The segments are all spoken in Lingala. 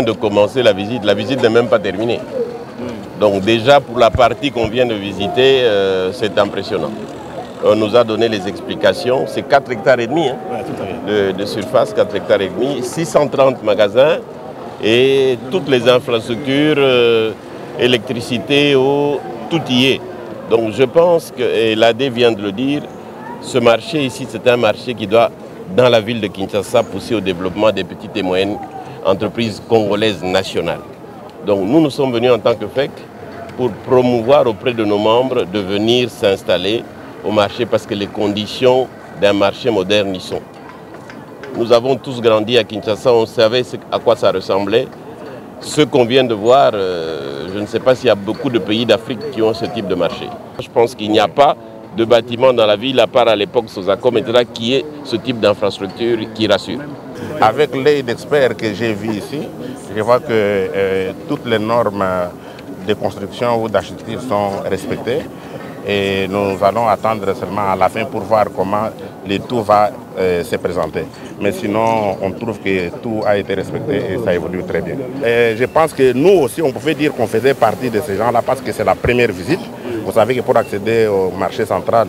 de commencer la visite. La visite n'est même pas terminée. Donc déjà pour la partie qu'on vient de visiter, euh, c'est impressionnant. On nous a donné les explications. C'est 4 hectares et demi hein, de, surface, 4 hectares et demi, 630 magasins et toutes les infrastructures, euh, électricité, eau, tout y est. Donc je pense que, et l'AD vient de le dire, ce marché ici, c'est un marché qui doit, dans la ville de Kinshasa, pousser au développement des petites et moyennes entreprise congolaise nationale. Donc nous, nous sommes venus en tant que FEC pour promouvoir auprès de nos membres de venir s'installer au marché parce que les conditions d'un marché moderne y sont. Nous avons tous grandi à Kinshasa, on savait à quoi ça ressemblait. Ce qu'on vient de voir, euh, je ne sais pas s'il y a beaucoup de pays d'Afrique qui ont ce type de marché. Je pense qu'il n'y a pas de bâtiment dans la ville, à part à l'époque comme etc., qui est ce type d'infrastructure qui rassure. Avec l'aide d'experts que j'ai vu ici, je vois que euh, toutes les normes de construction ou d'architecture sont respectées et nous allons attendre seulement à la fin pour voir comment le tout va euh, se présenter. Mais sinon, on trouve que tout a été respecté et ça évolue très bien. je pense que nous aussi, on pouvait dire qu'on faisait partie de ces gens-là parce que c'est la première visite. Vous savez que pour accéder au marché central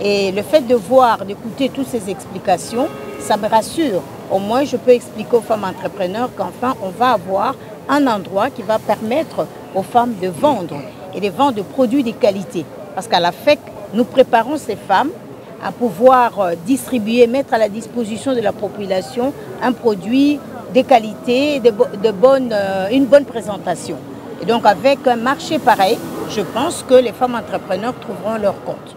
Et le fait de voir, d'écouter toutes ces explications, ça me rassure. Au moins, je peux expliquer aux femmes entrepreneurs qu'enfin, on va avoir un endroit qui va permettre aux femmes de vendre et des ventes de produits de qualité. Parce qu'à la FEC, nous préparons ces femmes à pouvoir euh, distribuer, mettre à la disposition de la population un produit de qualité, de, bonne, euh, une bonne présentation. Et donc avec un marché pareil, je pense que les femmes entrepreneurs trouveront leur compte.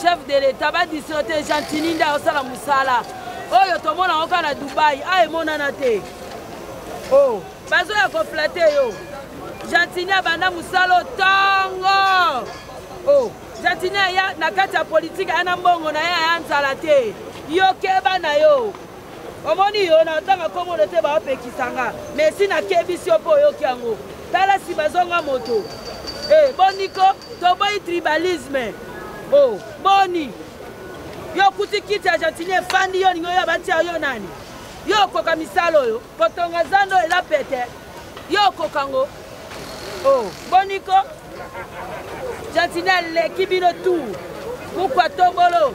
chef de l'etat badislote gentini nde aosala mosala oyo tomona yango kaka na dubai a emonana te o oh, bazoya koplate yo gentini abanda mosala ntongo o oh, gentini aya na kati ya politike aya na mbongo na ye aya nzala te yo keba na yo omoni yo na otanga nkombo no te baopekisa nga mesi nakebisi yo mpo oyoki yango tala nsima zonga moto e eh, boniko toboyi tribalisme o oh, boni yo okuti kiti ya gentini efandi yo olingi oyo abatia yo nani yo okoka misala oyo kotonga zando eza pete yo okoka ngo o oh, boniko gentini aleki bino tu mukwa tobolo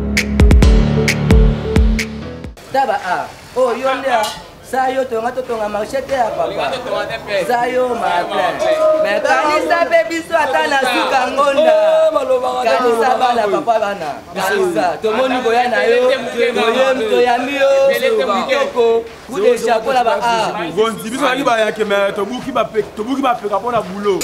taba a ah, o oh, yo nde a ah. sa yo tonga totonga marché te ya papa sa yo matin me kanisa mpe biso ata na suka ngonda oh, kanisa bana papa bana kanisa tomoni koya na yo toyemi toyambi yo kitoko coup de chapeau là-bas. Ah. Bonzi, biso ali ba yake mais tobuki ba pe, tobuki ba peka pona boulot.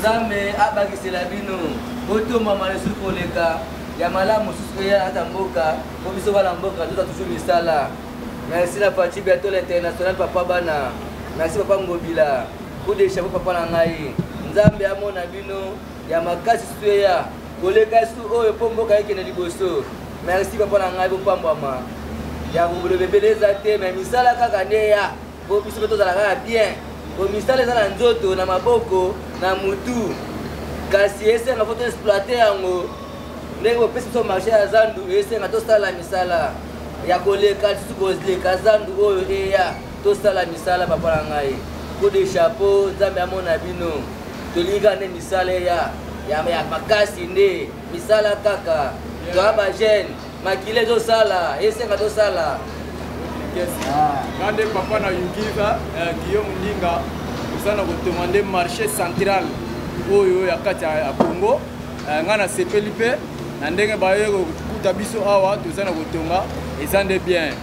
nzambe abakisela bino botomama lisusu koleka ya malamu mosusu eya ata mboka po biso bana mboka toza toujours misala Merci na Fatshi bientôt l'international papa bana. Merci papa Ngobila. Coup de chapeau papa na ngai. Nzambe amona bino ya makasi sueya koleka su oyo mpo mboka ekende liboso merci papa na ngai bopambwama ya koboloba ebele eza te me misala kaka nde ya po biso mpe tozala kaka bien po misala eza na nzoto na maboko na mutu kasi esenga fo toexploite yango ndenge bopesi biso marché ya zandu esenga tosala misala ya koleka lisusu koleka zandu oyo eya tosala misala papa na ngai coup de chapeau nzambe amona bino tolingi kaka nde misala eya ya makasi nde misala kaka toya bagene makila ezosala esenga tosala nga nde papa na yukiva eh, guillaume ndinga oza na kotonga nde marché central oyo ya kati ya congo eh, nga nasepeli mpe na ndenge baye kokuta biso awa toza na kotonga eza nde bien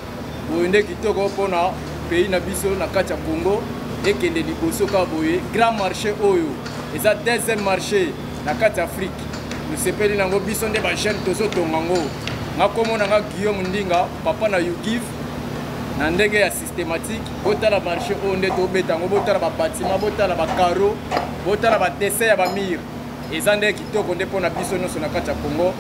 boye nde kitoko mpona pays na biso na kati ya congo ekende liboso kaka boye grand marché oyo eza deuxième marché na kati afrique tosepeli nango biso nde bajeune tozotonga ngo nga komo na nga guillaume ndinga papa na yugiv na ndenge ya systématique botala marché oyo nde tobeta yango botala babatima botala bacaro botala badessin ya bamire eza nde kitoko nde mpo na biso nyonso na kati ya congo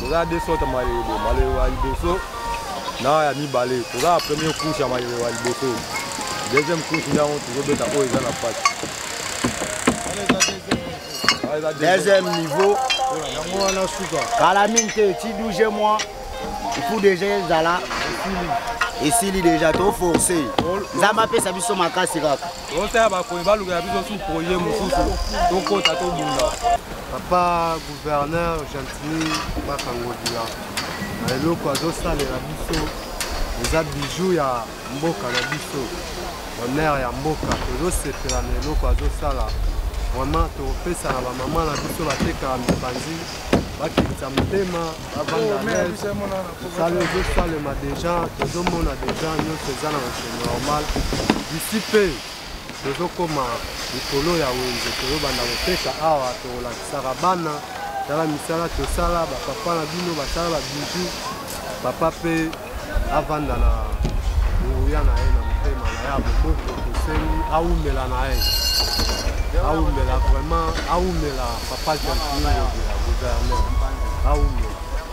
toza de sorte malelo malelo ya liboso na ya mibale toza ya premier couche ya malelo ya liboso deuxième couche nde yango tozobeta oyo eza na pasi deuxième niveau kala mingi te ti 12 mois ifu deja ezala esili deja toforce nzambe apesa biso makasi kaka otala bakoyi balukela biso su proye mosusu tokota tobunda papa gouverneur gentini makangodila na eloko azosalela biso eza bijou ya mboka na biso honneur ya mboka tozosepela na eloko azosala vraiment topesa na bamama na biso batekaka mipanzi bakitisa motema bavandasala ezosalema deja tozomona deja nyonso eza na moto normal disi mpe tozokoma likolo ya wenze tozobanda kopesa awa tokolakisaka bana tala misala tosala bapapa na bino basala babiju papa mpe avanda na nguya na ye na motema na ye ya moboko toseli awumela na ye awumela vraiment awumela papa jantinio de la gouverneur awumela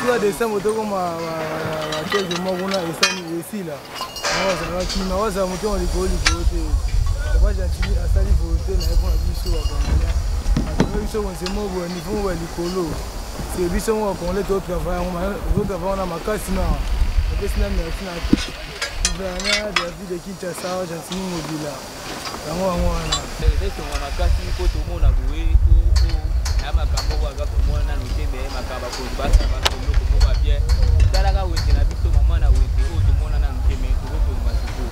sula décembre tokoma quelque mwa kuna esani esila awazalaka kima awazala motema likolo likolo te papa gentili asali volonté na ye mpo na biso bakongola atonga biso konse moko ya niveau moko ya likolo se biso moko bakongola totravaya yango totravaya wana makasi na apesi na merci na te gouverneur de la ville de kinshasa gentini mobila yango yango wana etonga makasi mpo tomona boye ya makambo oyo aza komona nanu te me makambo akonzi basala banso eloko moko ya bien talaka wete na biso mama na wete oyo tomona nanu te me tokotonga siko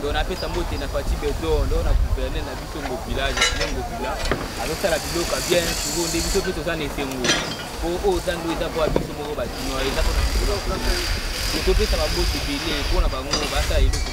to napesa mbote na fati bedor ndo na gouverne na biso ngobila jasmin ngobila azosala biloko ya bien siko nde biso mpe toza na esengo mpo oyo eza ndo eza mpo ya biso moko bakinoa eza mpona topesa baboti ebele mpo na bango basala eloko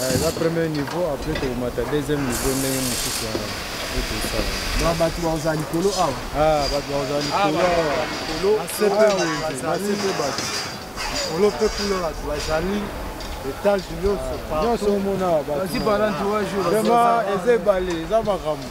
Eh, eza premier niveau après tokomata deuxième niveau ndenge mosusu wana tokosala bato bakozala likolo awa ah, bato bakozala likolo awa asepe bato likolo mpe kuna bato bazali etage nyonso ah, nyonso omona bato vraiment eza ebale eza makambo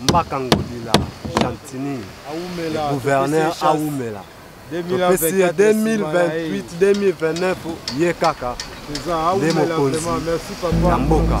mbaka ngobila chantini gouverneur awumela topesi ye 2028 2029 ye kaka nde mokonzi ya mboka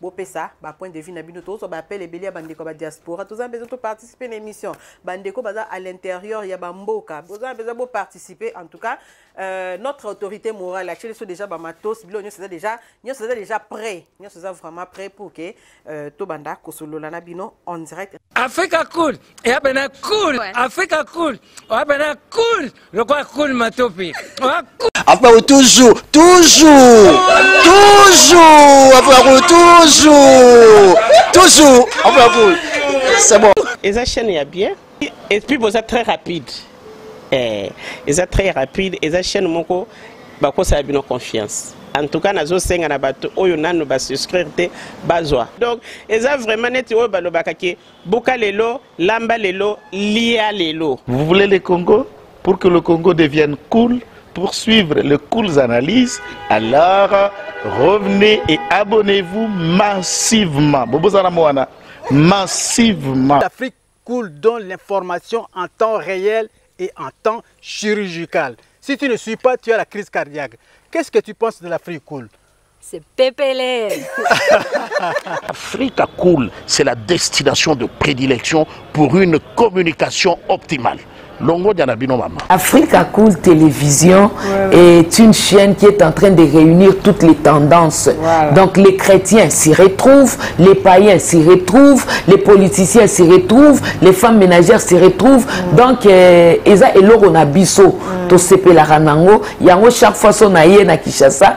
bopesa ba point de vue na bino tozwa ba appel ebele ya bandeko ya ba diaspora toza besoin to participer na émission bandeko baza à l'intérieur ya ba mboka boza besoin bo participer en tout cas euh, notre autorité morale actuelle sont déjà ba matos bilo nyonso eza déjà nyonso eza déjà prêt nyonso eza vraiment prêt pour que euh, to banda kosolola na bino en direct Africa cool, et abena cool, Africa cool, abena cool. lokola kuni matopi afakulu toujours toujours toujours afakulu toujours toujours afakulu c'est bon eza chaîne ya bien et puis boza très rapide eh, eza très rapide eza chaîne moko bakosala bino confiance en tout cas nazosenga na bato oyo nanu basubscrire te bazwa donc eza vraiment neti oyo balobaka ke buka lelo lamba lelo lia lelo vous voulez le congo pour que le congo devienne cool pour suivre les cools analyses alors revenez et abonnez-vous massivement la mwana massivement l'afrique cool donne l'information en temps réel et en temps chirurgical si tu ne suis pas, tu as la crise cardiaque. Qu'est-ce que tu penses de l'Afrique cool C'est pépélé. Africa cool, c'est la destination de prédilection pour une communication optimale. Africa Cool Télévision est une chaîne qui est en train de réunir toutes les tendances. Donc les chrétiens s'y retrouvent, les païens s'y retrouvent, les politiciens s'y retrouvent, les femmes ménagères s'y retrouvent. Donc euh, et Laranango, Yango chaque fois qu'on aïe na Kishasa,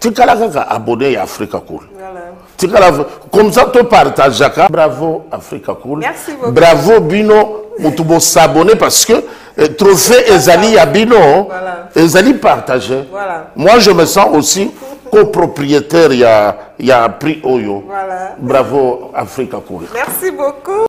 tikala kaka abonné ya africa cool tikala comme ça to partageaka bravo africa cool bravo bino mutu bosabonne parce que eh, trophée ezali ya bino ezali partage moi je me sens aussi copropriétaire ya, ya prix oyo voilà. bravo africa cool merci beaucoup